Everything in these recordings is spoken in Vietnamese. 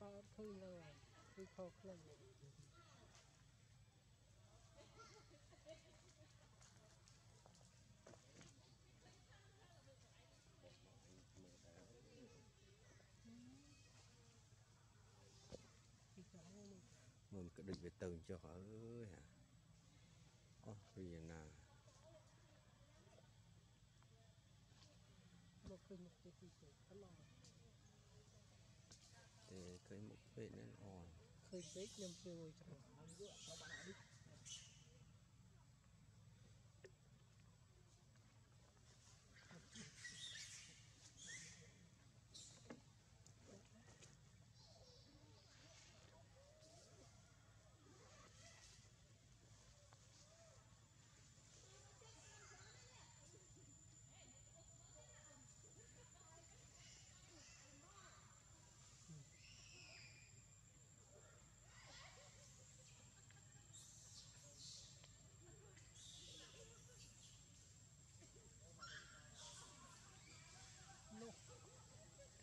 ก็พึ่งเลยคือครบเลยมึงก็ดึงไปตึง cho họ ơi hả ô bây giờ nào một cái một cái gì đó là thì cái một bên nó ồn. Khơi phết nhầm phiêu rồi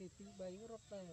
Siti bayi Rotel.